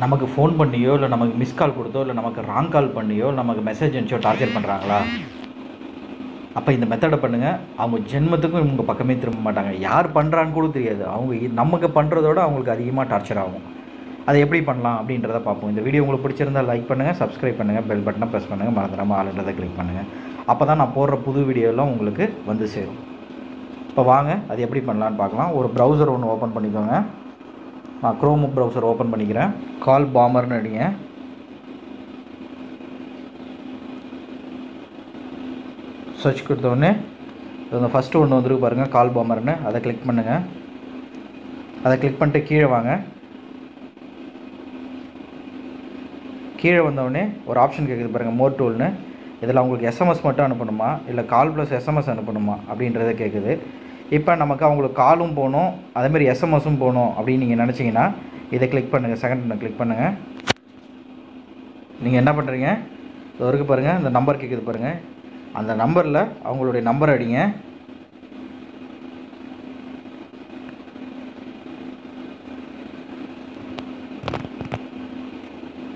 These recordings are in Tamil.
நமக்கு ஃபோன் பண்ணியோ இல்லை நமக்கு மிஸ் கால் கொடுத்தோ இல்லை நமக்கு ராங் கால் பண்ணியோ இல்லை நமக்கு மெசேஜ் அனுப்பிச்சோ டார்ச்சர் பண்ணுறாங்களா அப்போ இந்த மெத்தடை பண்ணுங்கள் அவங்க ஜென்மத்துக்கும் இவங்க பக்கமே திரும்ப மாட்டாங்க. யார் பண்ணுறான்னு கூட தெரியாது. அவங்க நமக்கு பண்ணுறதோட அவங்களுக்கு அதிகமாக டார்ச்சர் ஆகும். அதை எப்படி பண்ணலாம் அப்படின்றத பார்ப்போம். இந்த வீடியோ உங்களுக்கு பிடிச்சிருந்தா லைக் பண்ணுங்கள் சப்ஸ்கிரைப் பண்ணுங்கள் பெல் பட்டனை ப்ரெஸ் பண்ணுங்கள் மறந்துடாமல் ஆளுன்றதை கிளிக் பண்ணுங்கள் அப்போ தான் நான் போடுற புது வீடியோலாம் உங்களுக்கு வந்து சேரும். இப்போ வாங்க அது எப்படி பண்ணலான்னு பார்க்கலாம். ஒரு ப்ரௌசர் ஒன்று ஓப்பன் பண்ணிக்கோங்க. நான் க்ரோம் ப்ரௌசர் ஓப்பன் பண்ணிக்கிறேன். கால் பாமர்னு அடிங்க. சர்ச் கொடுத்தோடனே இந்த ஃபஸ்ட்டு ஒன்று வந்துருக்கு பாருங்கள் கால் பாமர்னு அதை கிளிக் பண்ணுங்கள் அதை கிளிக் பண்ணிட்டு கீழே வாங்க. கீழே வந்தவுடனே ஒரு ஆப்ஷன் கேட்குது பாருங்கள் மோர் டூல்னு இதில் உங்களுக்கு எஸ்எம்எஸ் மட்டும் அனுப்பணுமா? இல்லை கால் ப்ளஸ் எஸ்எம்எஸ் அனுப்பணுமா? அப்படின்றத கேட்குது இப்போ நமக்கு அவங்களுக்கு காலும் போகணும் அதேமாதிரி எஸ்எம்எஸும் போகணும் அப்படின்னு நீங்கள் நினச்சிங்கன்னா இதை கிளிக் பண்ணுங்கள் செகண்ட் ஒன்று கிளிக் பண்ணுங்கள் நீங்கள் என்ன பண்ணுறீங்க இது வரைக்கும் பாருங்கள் இந்த நம்பர் கேட்குது பாருங்கள் அந்த நம்பரில் அவங்களுடைய நம்பர் அடிங்க.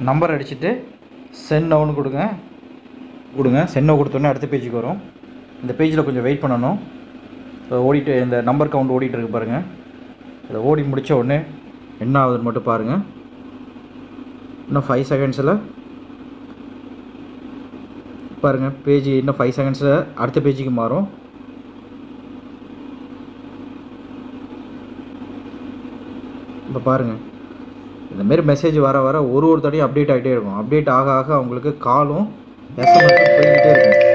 நம்பர் அடிச்சுட்டு சென் நவுன்னு கொடுங்க. கொடுங்க. சென்னை கொடுத்தோன்னே அடுத்த பேஜுக்கு வரும். இந்த பேஜில் கொஞ்சம் வெயிட் பண்ணணும். ஓடிட்டு இந்த நம்பர் கவுண்ட் ஓடிட்டு இருக்கு பாருங்கள் இதை ஓடி முடித்த உடனே என்ன ஆகுதுன்னு மட்டும் பாருங்கள் இன்னும் ஃபைவ் செகண்ட்ஸில் பாருங்கள் பேஜ் இன்னும் ஃபைவ் செகண்ட்ஸில் அடுத்த பேஜுக்கு மாறும். இப்போ பாருங்கள் இந்தமாரி மெசேஜ் வர வர ஒரு ஒரு தடையும் அப்டேட் ஆகிட்டே இருக்கும். அப்டேட் ஆக ஆக அவங்களுக்கு காலும் எஸ்எம்எஸ் போய்கிட்டே இருக்கும்.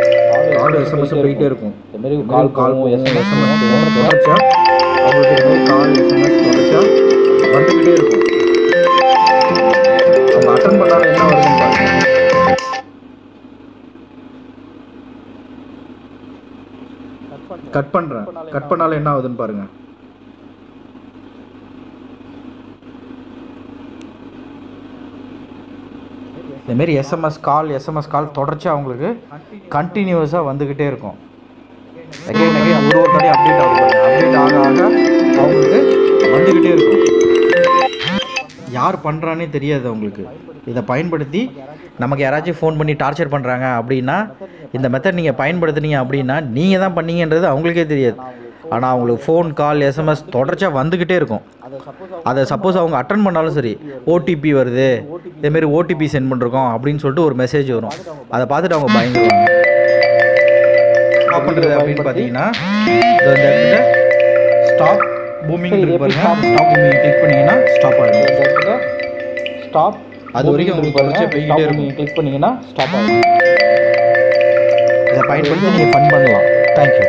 காலும் எஸ்எம்எஸ் போய்கிட்டே இருக்கும். இந்த மாதிரி கால் கால் எஸ்எம்எஸ் போகும் தொடர்ச்சா அவங்களுக்கு கால் எஸ்எம்எஸ் தொடர்ச்சா வந்துக்கிட்டே இருக்கும். அவங்க அட்டன் பண்ணாலும் என்ன வருதுன்னு பாருங்க. கட் பண்ணுறேன் கட் பண்ணாலும் என்ன ஆகுதுன்னு பாருங்க. இதுமாரி எஸ்எம்எஸ் கால் எஸ்எம்எஸ் கால் தொடர்ச்சியாக அவங்களுக்கு கண்டினியூஸாக வந்துக்கிட்டே இருக்கும். அகைன் அகைன் ஒரு ஒரு தடவை அப்டேட் ஆகும். அப்டேட் ஆக ஆக அவங்களுக்கு வந்துக்கிட்டே இருக்கும். யார் பண்ணுறானே தெரியாது அவங்களுக்கு. இதை பயன்படுத்தி நமக்கு யாராச்சும் ஃபோன் பண்ணி டார்ச்சர் பண்ணுறாங்க அப்படின்னா இந்த மெத்தட் நீங்கள் பயன்படுத்துனீங்க அப்படின்னா நீங்கள் தான் பண்ணீங்கன்றது அவங்களுக்கே தெரியாது. ஆனால் அவங்களுக்கு ஃபோன் கால் எஸ்எம்எஸ் தொடர்ச்சியாக வந்துக்கிட்டே இருக்கும். அதை சப்போஸ் அவங்க அட்டன் பண்ணாலும் சரி ஓடிபி வருது இதேமாரி ஓடிபி சென்ட் பண்ணிருக்கோம் அப்படின்னு சொல்லிட்டு ஒரு மெசேஜ் வரும். அதை பார்த்துட்டு அவங்க பயந்துருவாங்க. ஸ்டாப் பண்ணுறது அப்படின்னு பார்த்தீங்கன்னா இதோ இந்த இடத்துல ஸ்டாப் பூமிங் இருக்கு பாருங்க. ஸ்டாப் பூமிங் கிளிக் பண்ணீங்கன்னா ஸ்டாப் ஆகிடும் இந்த இடத்துல ஸ்டாப் அது வரைக்கும் உங்களுக்கு தொடர்ச்சியாக போய்கிட்டே இருக்கும் கிளிக் பண்ணீங்கன்னா ஸ்டாப் ஆகும். இதை பயன்படுத்தி நீங்கள் ஃபன் பண்ணலாம். தேங்க்யூ